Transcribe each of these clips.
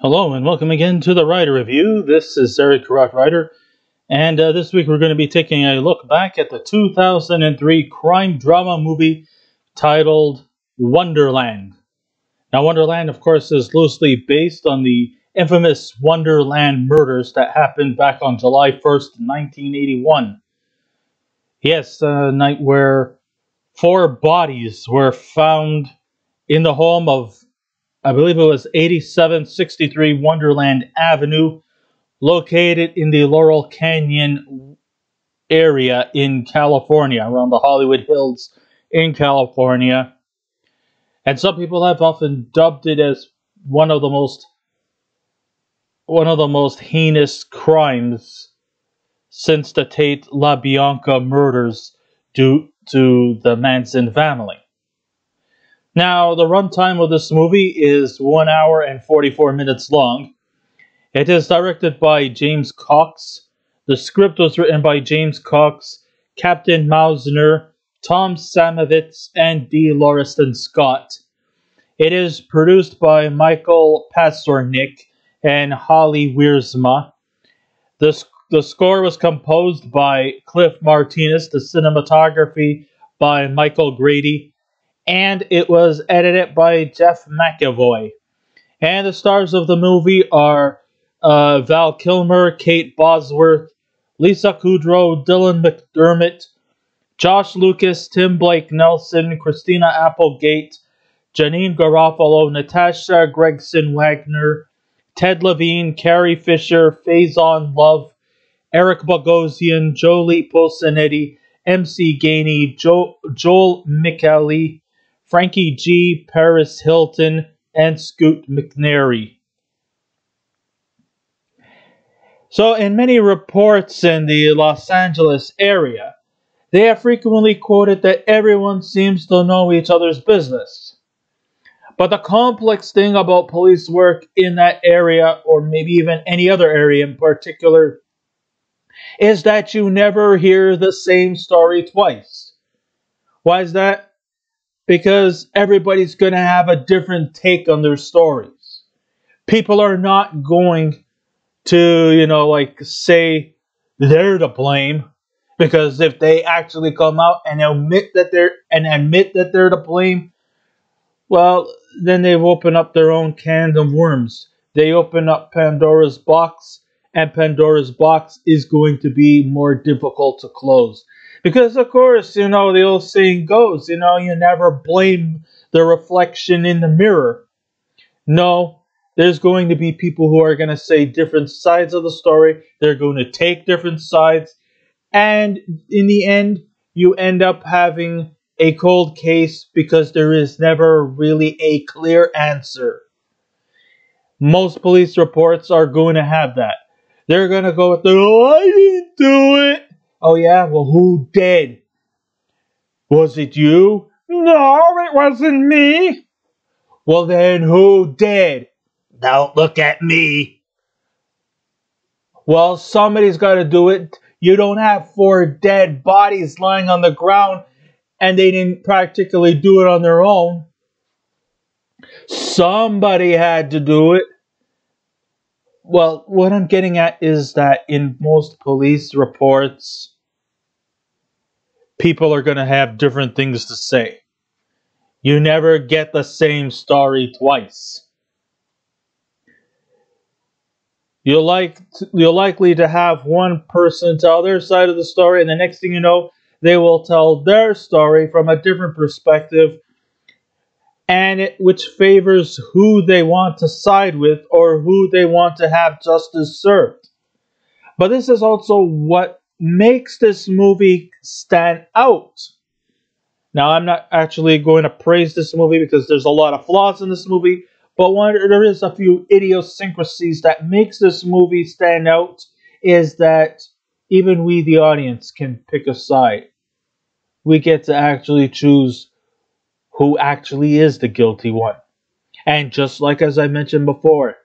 Hello and welcome again to the Ryder Review. This is Eric Rock Ryder, and uh, this week we're going to be taking a look back at the 2003 crime drama movie titled Wonderland. Now, Wonderland, of course, is loosely based on the infamous Wonderland murders that happened back on July 1st, 1981. Yes, a night where four bodies were found in the home of I believe it was 8763 Wonderland Avenue, located in the Laurel Canyon area in California, around the Hollywood Hills in California. And some people have often dubbed it as one of the most one of the most heinous crimes since the Tate LaBianca murders due to the Manson family. Now, the runtime of this movie is 1 hour and 44 minutes long. It is directed by James Cox. The script was written by James Cox, Captain Mauzner, Tom Samovitz, and D. Loriston Scott. It is produced by Michael Paseornek and Holly Wiersma. The, the score was composed by Cliff Martinez, the cinematography by Michael Grady, and it was edited by Jeff McEvoy. And the stars of the movie are uh, Val Kilmer, Kate Bosworth, Lisa Kudrow, Dylan McDermott, Josh Lucas, Tim Blake Nelson, Christina Applegate, Janeane Garofalo, Natasha Gregson Wagner, Ted Levine, Carrie Fisher, Faizon Love, Eric Bogosian, Joleigh Pulsonetti, MC Gainey, jo- Joel Michaely, Franky G, Paris Hilton, and Scoot McNairy. So, in many reports in the Los Angeles area, they have frequently quoted that everyone seems to know each other's business. But the complex thing about police work in that area, or maybe even any other area in particular, is that you never hear the same story twice. Why is that? Because everybody's going to have a different take on their stories. People are not going to, you know, like say they're to blame because if they actually come out and admit that they're and admit that they're to blame, well, then they've opened up their own can of worms. They open up Pandora's box, and Pandora's box is going to be more difficult to close. Because, of course, you know, the old saying goes, you know, you never blame the reflection in the mirror. No, there's going to be people who are going to say different sides of the story. They're going to take different sides. And in the end, you end up having a cold case because there is never really a clear answer. Most police reports are going to have that. They're going to go with the, oh, I didn't do it. Oh, yeah? Well, who did? Was it you? No, it wasn't me. Well, then who did? Don't look at me. Well, somebody's got to do it. You don't have four dead bodies lying on the ground and they didn't practically do it on their own. Somebody had to do it. Well, what I'm getting at is that in most police reports, people are going to have different things to say. You never get the same story twice. You're like you're likely to have one person tell their side of the story, and the next thing you know, they will tell their story from a different perspective and it, which favors who they want to side with or who they want to have justice served. But this is also what makes this movie stand out. Now, I'm not actually going to praise this movie because there's a lot of flaws in this movie, but one there is a few idiosyncrasies that makes this movie stand out is that even we, the audience, can pick a side. We get to actually choose who actually is the guilty one. And just like as I mentioned before,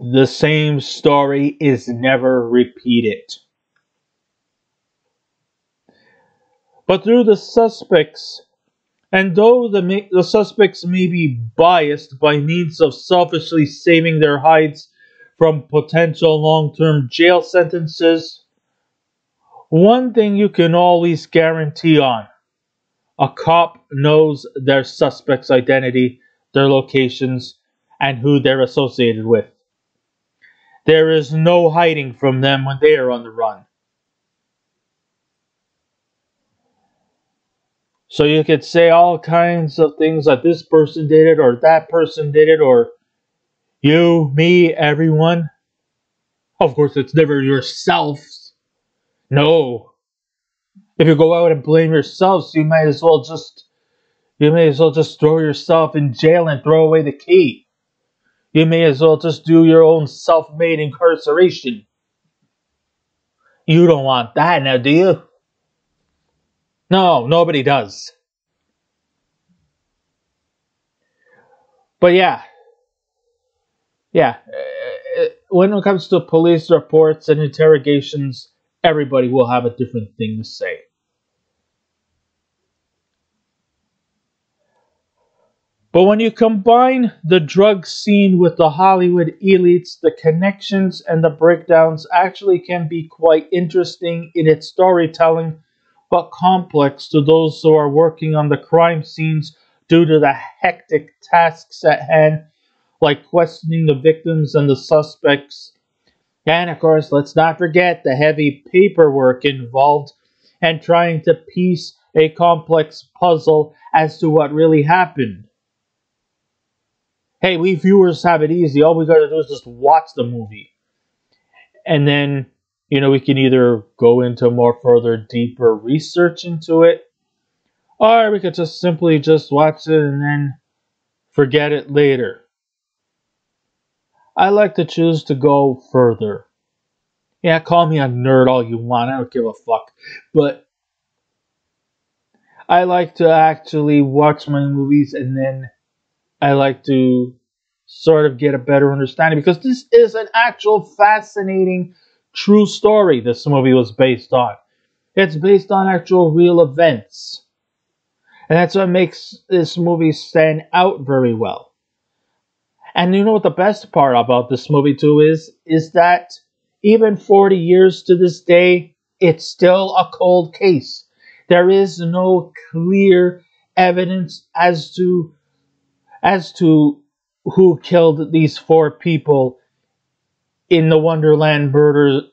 the same story is never repeated. But through the suspects And though the, the suspects may be biased by means of selfishly saving their hides from potential long term jail sentences, one thing you can always guarantee on a cop knows their suspect's identity, their locations, and who they're associated with. There is no hiding from them when they are on the run. So you could say all kinds of things like this person did it, or that person did it, or you, me, everyone. Of course, it's never yourself. No. If you go out and blame yourselves, you might as well just you may as well just throw yourself in jail and throw away the key. You may as well just do your own self-made incarceration. You don't want that now, do you? No, nobody does. But yeah, yeah, uh, uh, when it comes to police reports and interrogations, everybody will have a different thing to say. But when you combine the drug scene with the Hollywood elites, the connections and the breakdowns actually can be quite interesting in its storytelling, but complex to those who are working on the crime scenes due to the hectic tasks at hand like questioning the victims and the suspects. And of course, let's not forget the heavy paperwork involved and trying to piece a complex puzzle as to what really happened. Hey, we viewers have it easy. All we gotta do is just watch the movie. And then, you know, we can either go into more further, deeper research into it, or we could just simply just watch it and then forget it later. I like to choose to go further. Yeah, call me a nerd all you want. I don't give a fuck. But I like to actually watch my movies and then I like to sort of get a better understanding because this is an actual fascinating true story this movie was based on. It's based on actual real events. And that's what makes this movie stand out very well. And you know what the best part about this movie too is? Is that even 40 years to this day, it's still a cold case. There is no clear evidence as to as to who killed these four people in the Wonderland murders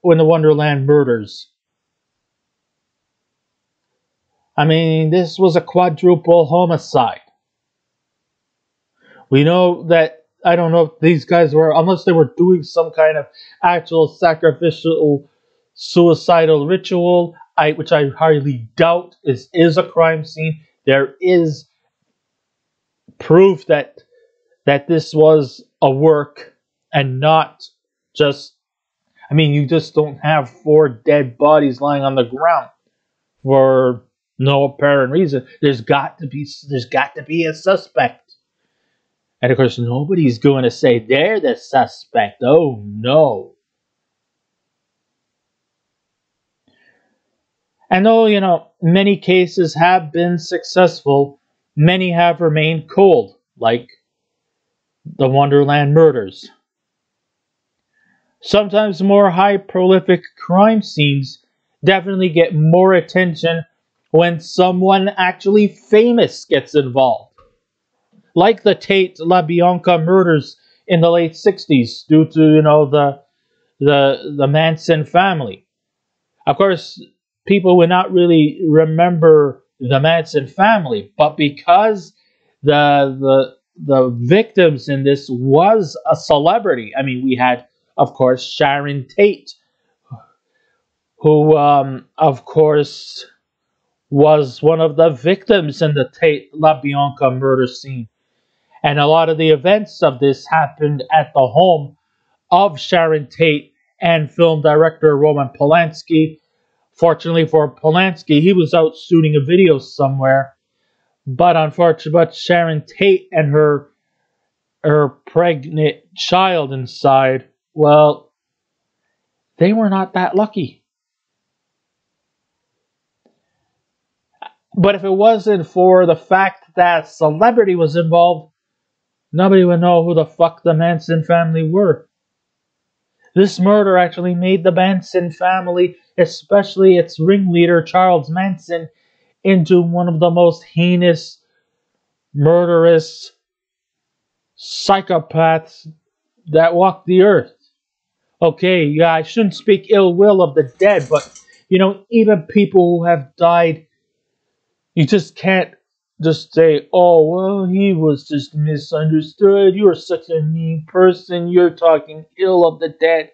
when the Wonderland murders. I mean, this was a quadruple homicide. We know that I don't know if these guys were, unless they were doing some kind of actual sacrificial suicidal ritual, I, which I highly doubt is is a crime scene. There is proof that that this was a work and not just. I mean, you just don't have four dead bodies lying on the ground for no apparent reason. There's got to be there's got to be a suspect. And of course, nobody's going to say they're the suspect. Oh no. And though, you know, many cases have been successful, many have remained cold, like the Wonderland murders. Sometimes more high prolific crime scenes definitely get more attention when someone actually famous gets involved like the Tate LaBianca murders in the late 60s due to, you know, the, the, the Manson family. Of course, people would not really remember the Manson family, but because the, the, the victims in this was a celebrity, I mean, we had, of course, Sharon Tate, who, um, of course, was one of the victims in the Tate LaBianca murder scene. And a lot of the events of this happened at the home of Sharon Tate and film director Roman Polanski. Fortunately for Polanski, he was out shooting a video somewhere. But unfortunately, but Sharon Tate and her her pregnant child inside, well, they were not that lucky. But if it wasn't for the fact that celebrity was involved, nobody would know who the fuck the Manson family were. This murder actually made the Manson family, especially its ringleader, Charles Manson, into one of the most heinous, murderous psychopaths that walk the earth. Okay, yeah, I shouldn't speak ill will of the dead, but you know, even people who have died, you just can't just say, oh, well, he was just misunderstood. You're such a mean person. You're talking ill of the dead.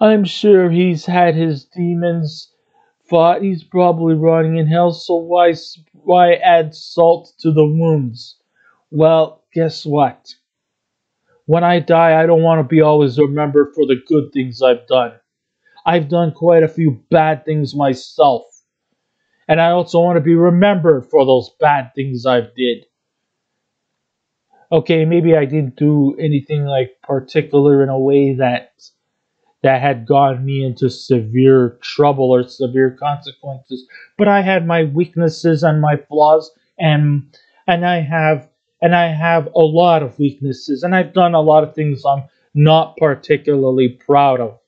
I'm sure he's had his demons fought. He's probably rotting in hell, so why, why add salt to the wounds? Well, guess what? When I die, I don't want to be always remembered for the good things I've done. I've done quite a few bad things myself. And I also want to be remembered for those bad things I've did. Okay, maybe I didn't do anything like particular in a way that that had gotten me into severe trouble or severe consequences, but I had my weaknesses and my flaws and and I have and I have a lot of weaknesses and I've done a lot of things I'm not particularly proud of.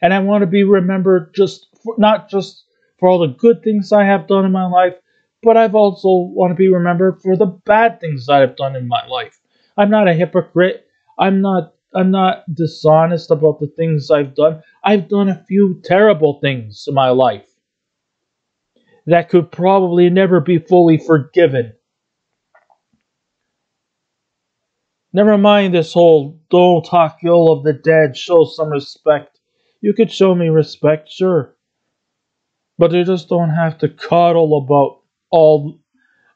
And I want to be remembered just for, not just for all the good things I have done in my life, but I've also want to be remembered for the bad things I've done in my life. I'm not a hypocrite. I'm not I'm not dishonest about the things I've done. I've done a few terrible things in my life that could probably never be fully forgiven. Never mind this whole don't talk ill of the dead, show some respect. You could show me respect, sure. But you just don't have to coddle about all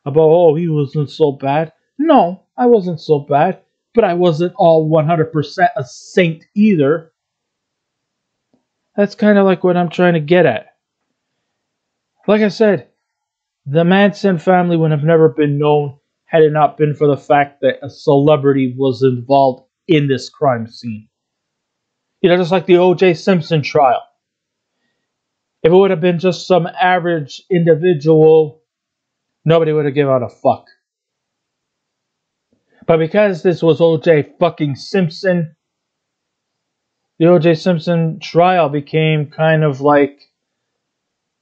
about oh he wasn't so bad. No, I wasn't so bad, but I wasn't all 100% a saint either. That's kind of like what I'm trying to get at. Like I said, the Manson family would have never been known had it not been for the fact that a celebrity was involved in this crime scene. You know, just like the O.J. Simpson trial. If it would have been just some average individual, nobody would have given out a fuck. But because this was O.J. fucking Simpson, the O.J. Simpson trial became kind of like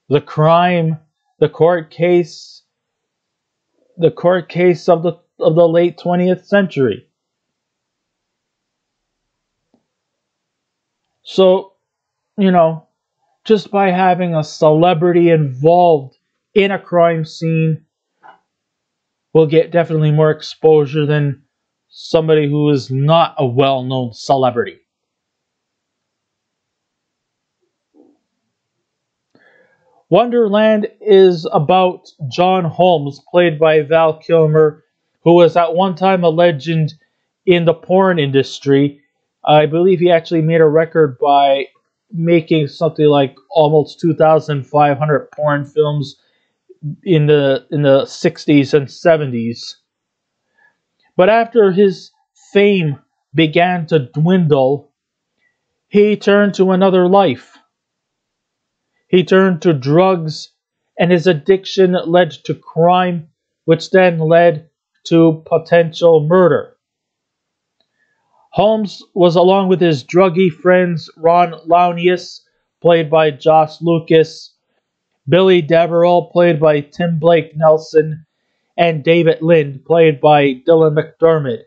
the crime, the court case, the court case of the of the late 20th century. So, you know, just by having a celebrity involved in a crime scene will get definitely more exposure than somebody who is not a well-known celebrity. Wonderland is about John Holmes, played by Val Kilmer, who was at one time a legend in the porn industry. I believe he actually made a record by making something like almost 2,500 porn films in the in the 60s and 70s. But after his fame began to dwindle, he turned to another life. He turned to drugs, and his addiction led to crime, which then led to potential murder. Holmes was along with his druggy friends Ron Launius, played by Josh Lucas, Billy Deverell, played by Tim Blake Nelson, and David Lind, played by Dylan McDermott,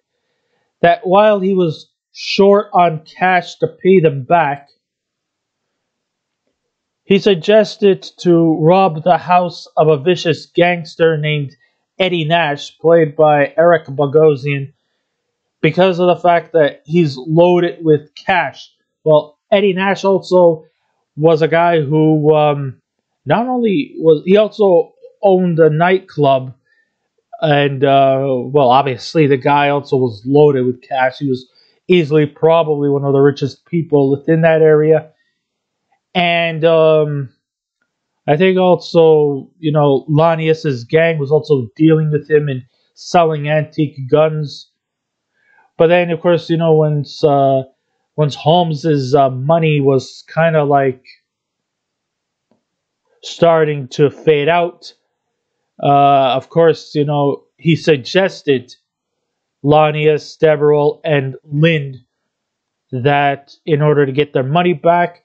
that while he was short on cash to pay them back, he suggested to rob the house of a vicious gangster named Eddie Nash, played by Eric Bogosian, because of the fact that he's loaded with cash. Well, Eddie Nash also was a guy who um, not only was he also owned a nightclub, and uh, well, obviously the guy also was loaded with cash. He was easily probably one of the richest people within that area, and um, I think also you know Launius's gang was also dealing with him and selling antique guns but then, of course, you know, once uh, once Holmes's uh, money was kind of like starting to fade out. Uh, of course, you know, he suggested Launius, Deverell, and Lind that in order to get their money back,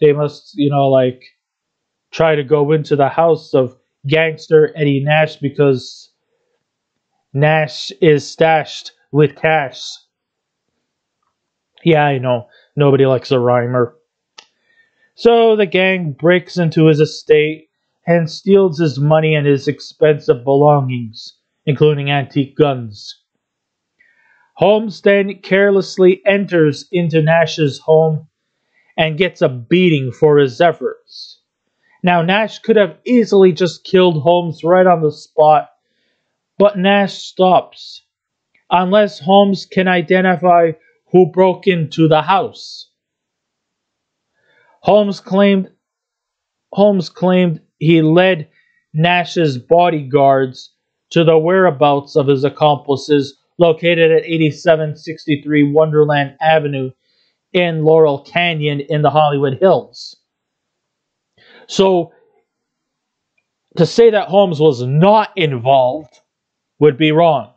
they must, you know, like try to go into the house of gangster Eddie Nash because Nash is stashed with cash. Yeah, I know. Nobody likes a rhymer. So the gang breaks into his estate and steals his money and his expensive belongings, including antique guns. Holmes then carelessly enters into Nash's home and gets a beating for his efforts. Now, Nash could have easily just killed Holmes right on the spot, but Nash stops unless Holmes can identify who broke into the house. Holmes claimed Holmes claimed he led Nash's bodyguards to the whereabouts of his accomplices located at 8763 Wonderland Avenue in Laurel Canyon in the Hollywood Hills. So to say that Holmes was not involved would be wrong.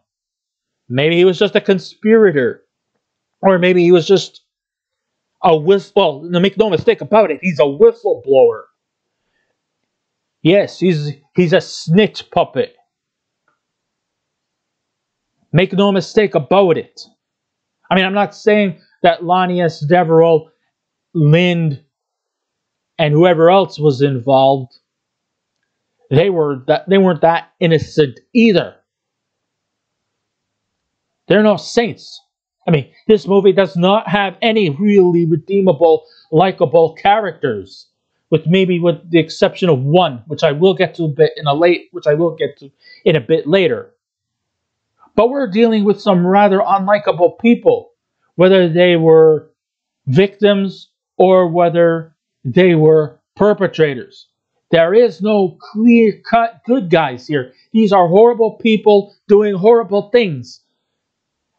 Maybe he was just a conspirator. Or maybe he was just a whistle. Well, make no mistake about it, he's a whistleblower. Yes, he's he's a snitch puppet. Make no mistake about it. I mean, I'm not saying that Launius, Deverell, Lind, and whoever else was involved, they were that they weren't that innocent either. They're no saints. I mean, this movie does not have any really redeemable, likable characters, with maybe with the exception of one, which I will get to a bit in a late, which I will get to in a bit later. But we're dealing with some rather unlikable people, whether they were victims or whether they were perpetrators. There is no clear cut good guys here. These are horrible people doing horrible things.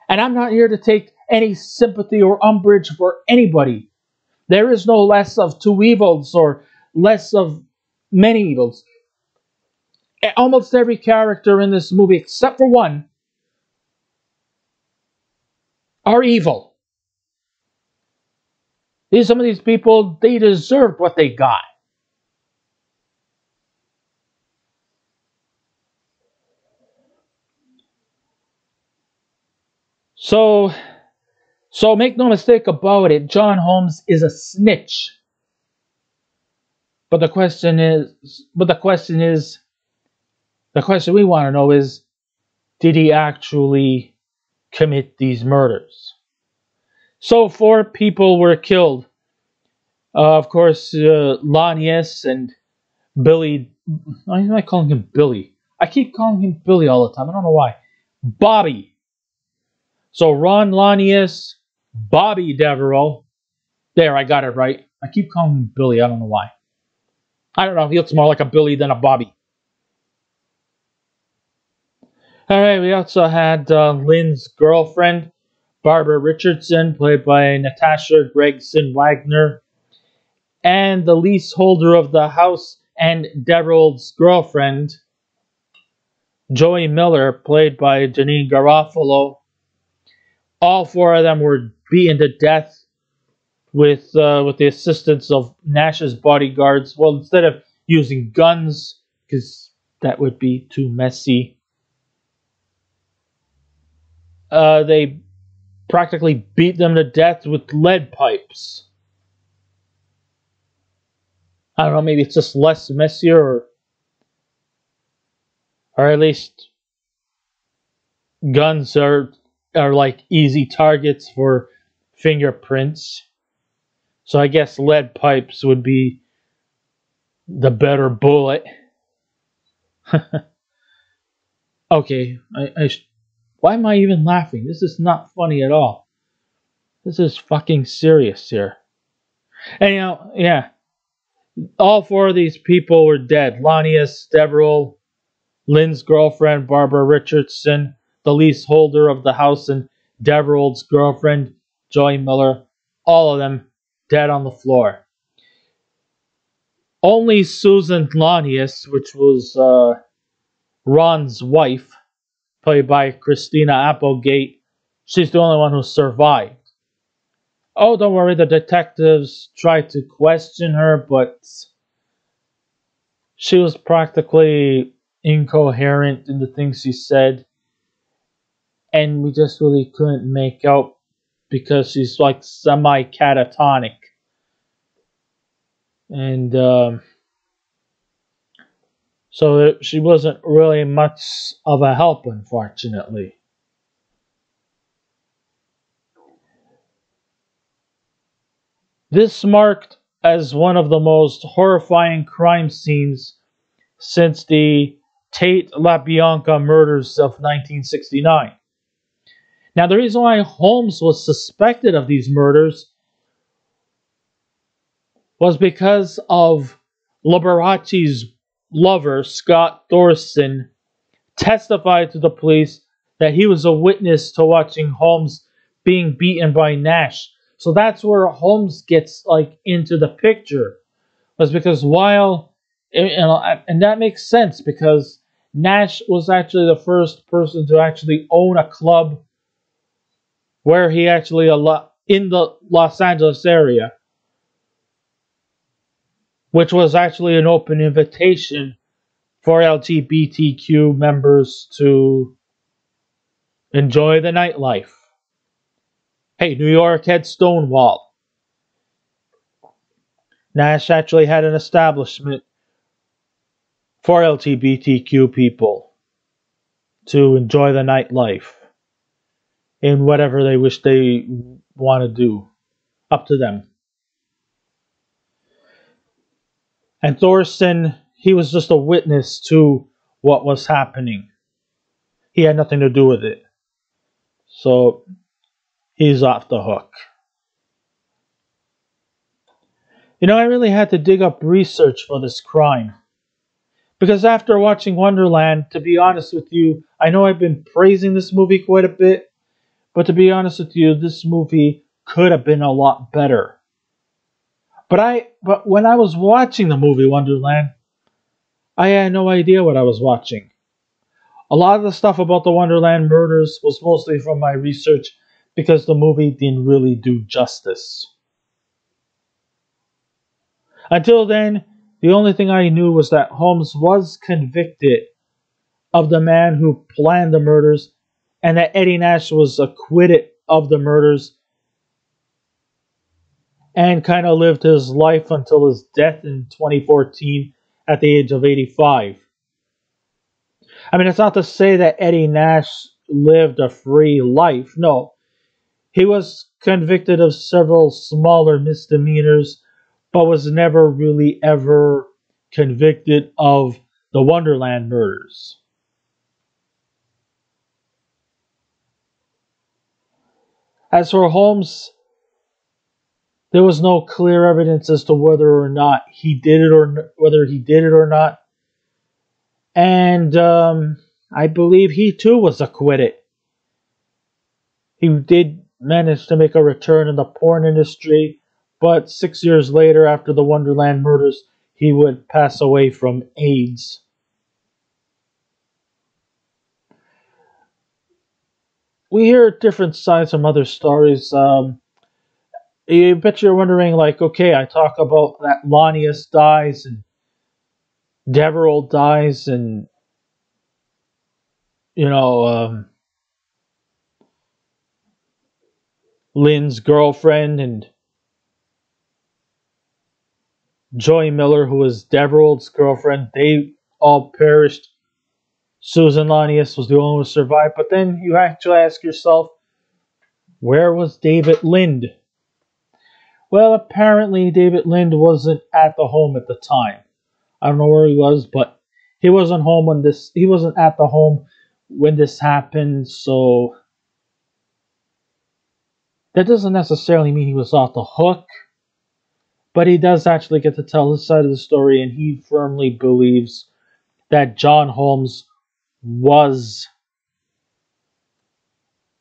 And I'm not here to take any sympathy or umbrage for anybody. There is no less of two evils or less of many evils. Almost every character in this movie, except for one, are evil. These some of these people, they deserved what they got. So, so make no mistake about it, John Holmes is a snitch. But the question is, but the question is, the question we want to know is, did he actually commit these murders? So four people were killed. Uh, of course, uh, Launius and Billy. Why am I calling him Billy? I keep calling him Billy all the time. I don't know why. Bobby so Ron Launius, Bobby Deverell. There, I got it right. I keep calling him Billy. I don't know why. I don't know. He looks more like a Billy than a Bobby. All right, we also had uh, Lind's girlfriend, Barbara Richardson, played by Natasha Gregson Wagner, and the leaseholder of the house and Deverell's girlfriend, Joey Miller, played by Janeane Garofalo, all four of them were beaten to death with uh, with the assistance of Nash's bodyguards. Well, instead of using guns, because that would be too messy, uh, they practically beat them to death with lead pipes. I don't know, maybe it's just less messier, or, or at least guns are are like easy targets for fingerprints. So I guess lead pipes would be the better bullet. okay, I, I why am I even laughing? This is not funny at all. This is fucking serious here. Know, yeah, all four of these people were dead. Launius, Deverell, Lind's girlfriend, Barbara Richardson, the leaseholder of the house, and Deverell's girlfriend, Joy Miller, all of them dead on the floor. only Susan Launius, which was uh, Ron's wife, played by Christina Applegate, she's the only one who survived. Oh, don't worry, the detectives tried to question her, but she was practically incoherent in the things she said. And we just really couldn't make out because she's like semi catatonic. And um, so she wasn't really much of a help, unfortunately. This marked as one of the most horrifying crime scenes since the Tate LaBianca murders of 1969. Now, the reason why Holmes was suspected of these murders was because of Liberace's lover, Scott Thorson, testified to the police that he was a witness to watching Holmes being beaten by Nash. So that's where Holmes gets like into the picture, was because while know, and that makes sense because Nash was actually the first person to actually own a club where he actually a lot in the Los Angeles area, which was actually an open invitation for LGBTQ members to enjoy the nightlife. Hey, New York had Stonewall. Nash actually had an establishment for LGBTQ people to enjoy the nightlife in whatever they wish they want to do. Up to them. And Thorson, he was just a witness to what was happening. He had nothing to do with it. So he's off the hook. You know, I really had to dig up research for this crime. Because after watching Wonderland, to be honest with you, I know I've been praising this movie quite a bit, but to be honest with you, this movie could have been a lot better. But I but when I was watching the movie Wonderland, I had no idea what I was watching. A lot of the stuff about the Wonderland murders was mostly from my research because the movie didn't really do justice. Until then, the only thing I knew was that Holmes was convicted of the man who planned the murders and that Eddie Nash was acquitted of the murders and kind of lived his life until his death in 2014 at the age of 85. I mean, it's not to say that Eddie Nash lived a free life. No, he was convicted of several smaller misdemeanors, but was never really ever convicted of the Wonderland murders. As for Holmes, there was no clear evidence as to whether or not he did it or whether he did it or not. And um, I believe he too was acquitted. He did manage to make a return in the porn industry, but six years later, after the Wonderland murders, he would pass away from AIDS. We hear different sides from other stories. Um, I bet you're wondering, like, okay, I talk about that Launius dies and Deverell dies, and you know, um, Lind's girlfriend and Joy Miller, who was Deverell's girlfriend, they all perished. Susan Launius was the only one who survived. But then you have to ask yourself, where was David Lind? Well, apparently David Lind wasn't at the home at the time. I don't know where he was, but he wasn't home when this he wasn't at the home when this happened, so that doesn't necessarily mean he was off the hook, but he does actually get to tell his side of the story, and he firmly believes that John Holmes was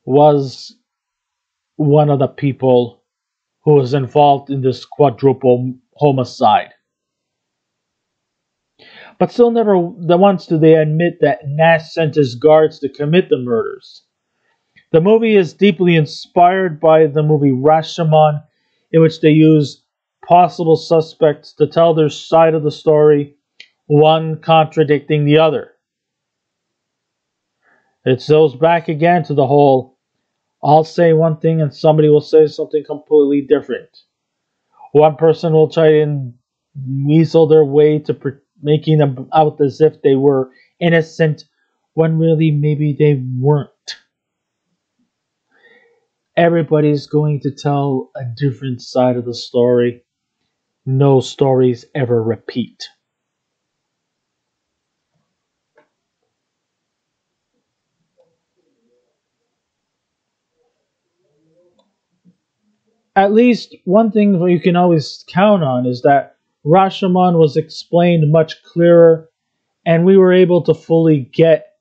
was one of the people who was involved in this quadruple homicide. But still, never the once do they admit that Nash sent his guards to commit the murders. The movie is deeply inspired by the movie Rashomon, in which they use possible suspects to tell their side of the story, one contradicting the other. It goes back again to the whole I'll say one thing and somebody will say something completely different. One person will try and weasel their way to pre- making them out as if they were innocent when really maybe they weren't. Everybody's going to tell a different side of the story. No stories ever repeat. At least one thing you can always count on is that Rashomon was explained much clearer, and we were able to fully get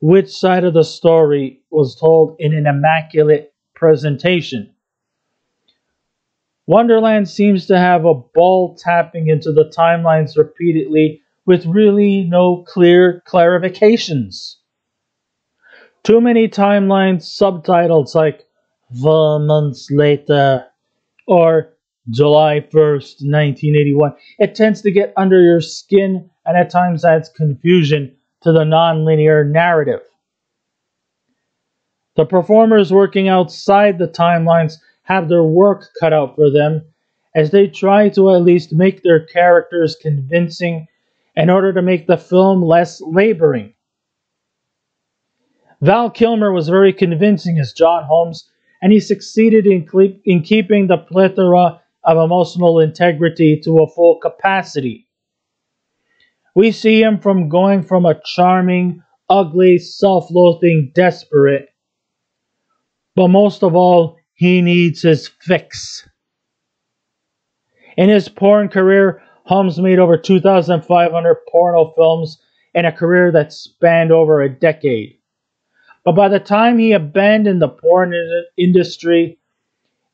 which side of the story was told in an immaculate presentation. Wonderland seems to have a ball tapping into the timelines repeatedly with really no clear clarifications. Too many timelines subtitles like the months later or July 1st, 1981. It tends to get under your skin and at times adds confusion to the nonlinear narrative. The performers working outside the timelines have their work cut out for them as they try to at least make their characters convincing in order to make the film less laboring. Val Kilmer was very convincing as John Holmes, and he succeeded in, in keeping the plethora of emotional integrity to a full capacity. We see him from going from a charming, ugly, self loathing desperate, but most of all, he needs his fix. In his porn career, Holmes made over 2,500 porno films in a career that spanned over a decade. But by the time he abandoned the porn industry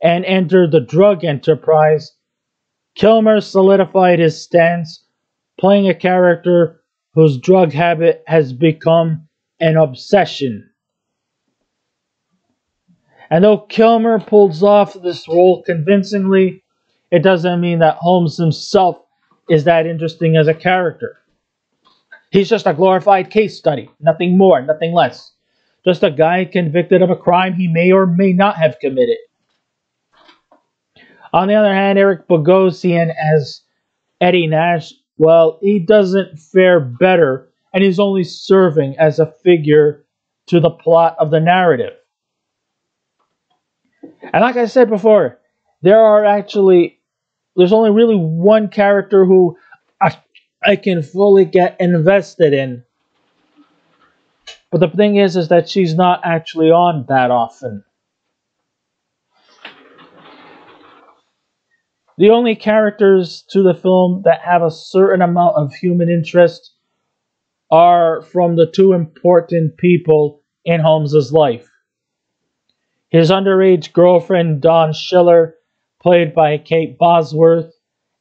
and entered the drug enterprise, Kilmer solidified his stance, playing a character whose drug habit has become an obsession. And though Kilmer pulls off this role convincingly, it doesn't mean that Holmes himself is that interesting as a character. He's just a glorified case study, nothing more, nothing less. Just a guy convicted of a crime he may or may not have committed. On the other hand, Eric Bogosian as Eddie Nash, well, he doesn't fare better, and he's only serving as a figure to the plot of the narrative. And like I said before, there are actually, there's only really one character who I, I can fully get invested in. But the thing is, is that she's not actually on that often. The only characters to the film that have a certain amount of human interest are from the two important people in Holmes's life. His underage girlfriend, Dawn Schiller, played by Kate Bosworth,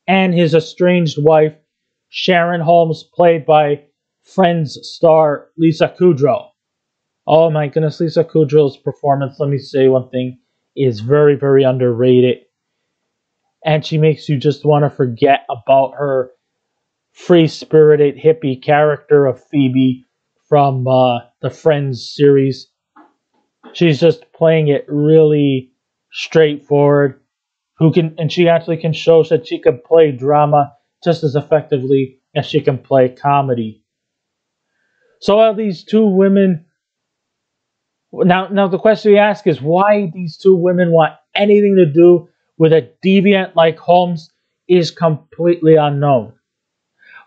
and his estranged wife, Sharon Holmes, played by Friends star Lisa Kudrow. Oh my goodness, Lisa Kudrow's performance, let me say one thing, is very, very underrated and she makes you just want to forget about her free spirited hippie character of Phoebe from uh, the Friends series. She's just playing it really straightforward. Who can and she actually can show that she can play drama just as effectively as she can play comedy. So are these two women now now the question we ask is why these two women want anything to do with a deviant like Holmes is completely unknown.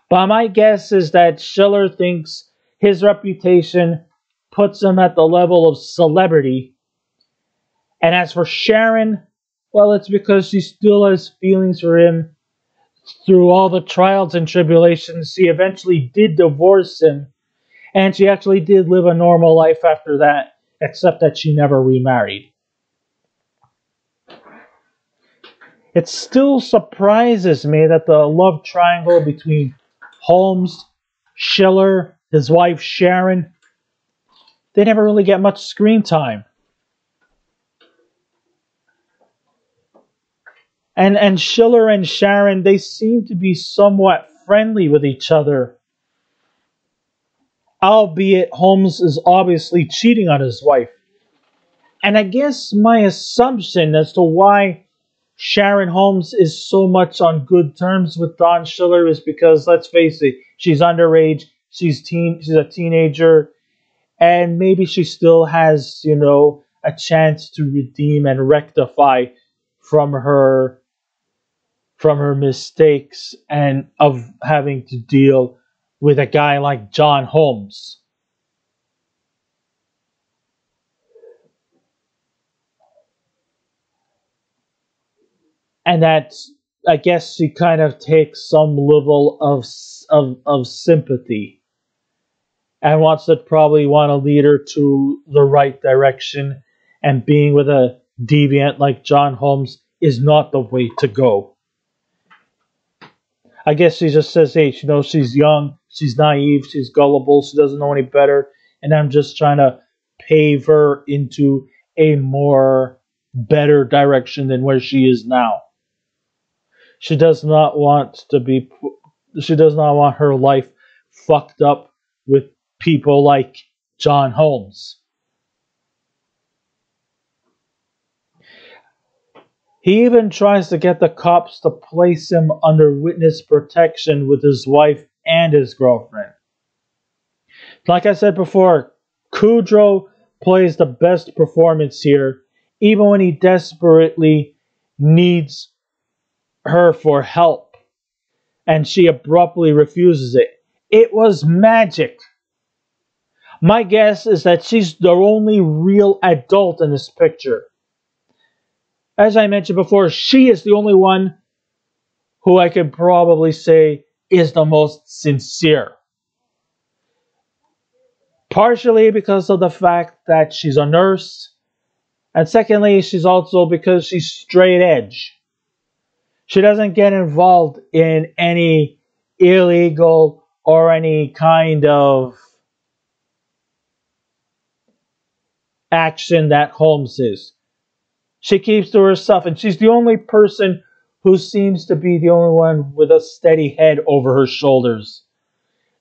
But my guess is that Schiller thinks his reputation puts him at the level of celebrity. And as for Sharon, well, it's because she still has feelings for him through all the trials and tribulations. She eventually did divorce him, and she actually did live a normal life after that, except that she never remarried. It still surprises me that the love triangle between Holmes, Schiller, his wife Sharon, they never really get much screen time. And and Schiller and Sharon, they seem to be somewhat friendly with each other. Albeit Holmes is obviously cheating on his wife. And I guess my assumption as to why Sharon Holmes is so much on good terms with Dawn Schiller is because let's face it, she's underage, she's teen she's a teenager, and maybe she still has, you know, a chance to redeem and rectify from her from her mistakes and of having to deal with a guy like John Holmes. And that I guess she kind of takes some level of of of sympathy and wants to probably want to lead her to the right direction and being with a deviant like John Holmes is not the way to go. I guess she just says, hey, you know, she's young, she's naive, she's gullible, she doesn't know any better, and I'm just trying to pave her into a more better direction than where she is now. She does not want to be, she does not want her life fucked up with people like John Holmes. He even tries to get the cops to place him under witness protection with his wife and his girlfriend. Like I said before, Kudrow plays the best performance here, even when he desperately needs her for help, and she abruptly refuses it. It was magic. My guess is that she's the only real adult in this picture as I mentioned before, she is the only one who I could probably say is the most sincere. Partially because of the fact that she's a nurse, and secondly, she's also because she's straight edge. She doesn't get involved in any illegal or any kind of action that Holmes is. She keeps to herself, and she's the only person who seems to be the only one with a steady head over her shoulders.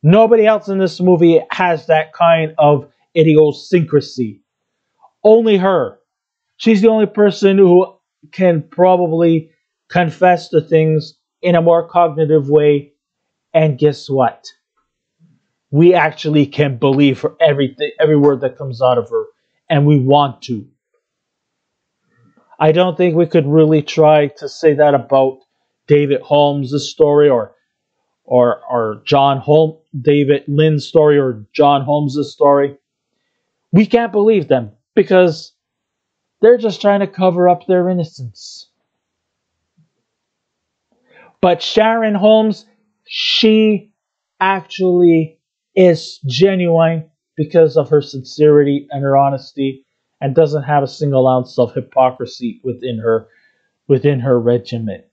Nobody else in this movie has that kind of idiosyncrasy. Only her. She's the only person who can probably confess to things in a more cognitive way. And guess what? We actually can believe for everything, every word that comes out of her, and we want to. I don't think we could really try to say that about David Holmes' story or or or John David Lind's story or John Holmes' story. We can't believe them because they're just trying to cover up their innocence. But Sharon Holmes, she actually is genuine because of her sincerity and her honesty and doesn't have a single ounce of hypocrisy within her within her regiment.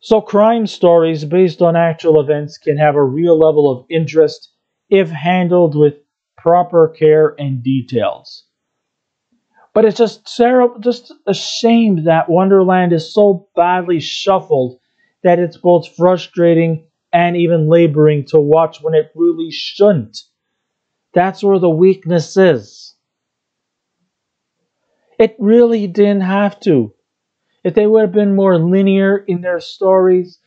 So crime stories based on actual events can have a real level of interest if handled with proper care and details. But it's just terrible, just a shame that Wonderland is so badly shuffled that it's both frustrating and even laboring to watch when it really shouldn't. That's where the weakness is. It really didn't have to. If they would have been more linear in their stories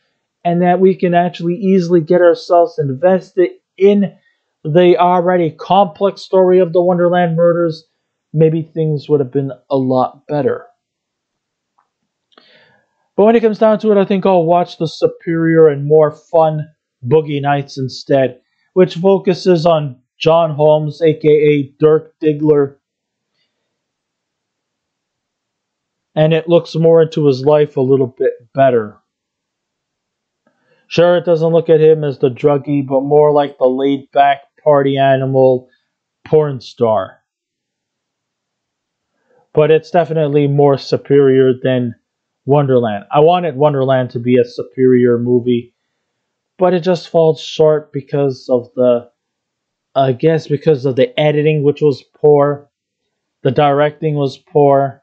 and that we can actually easily get ourselves invested in the already complex story of the Wonderland murders, maybe things would have been a lot better. But when it comes down to it, I think I'll watch the superior and more fun Boogie Nights instead, which focuses on John Holmes, aka Dirk Diggler. And it looks more into his life a little bit better. Sure, it doesn't look at him as the druggie, but more like the laid back party animal porn star. But it's definitely more superior than Wonderland. I wanted Wonderland to be a superior movie, but it just falls short because of the, I guess, because of the editing, which was poor, the directing was poor,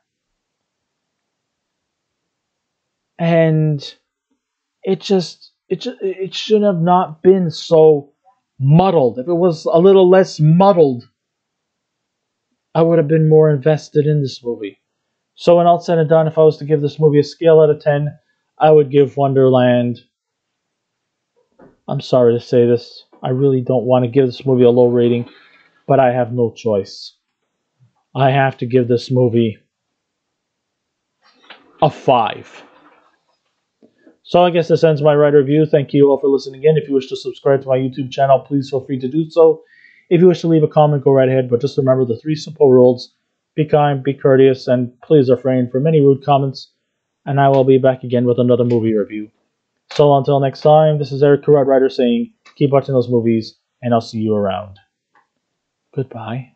and it just it it should have not been so muddled. If it was a little less muddled, I would have been more invested in this movie. So when all said and done, if I was to give this movie a scale out of 10, I would give Wonderland. I'm sorry to say this. I really don't want to give this movie a low rating, but I have no choice. I have to give this movie a 5. So I guess this ends my Ryder review. Thank you all for listening in. If you wish to subscribe to my YouTube channel, please feel free to do so. If you wish to leave a comment, go right ahead. But just remember the three simple rules. Be kind, be courteous, and please refrain from any rude comments. And I will be back again with another movie review. So until next time, this is Eric Carrot Ryder saying, keep watching those movies, and I'll see you around. Goodbye.